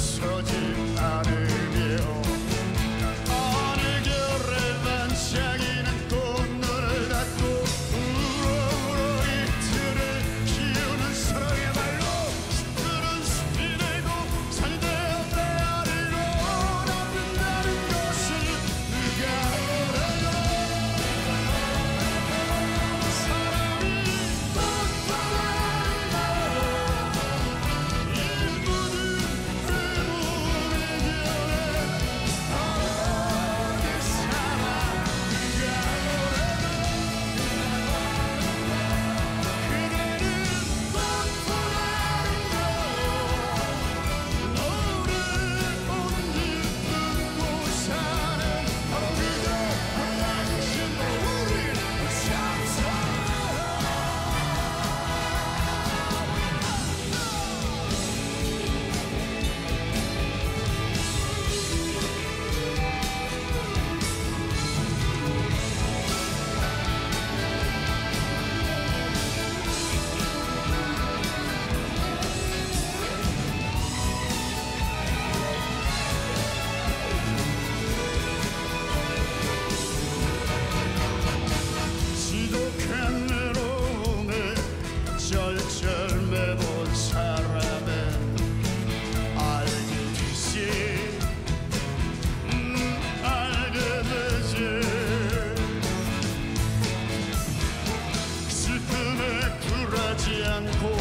us ancora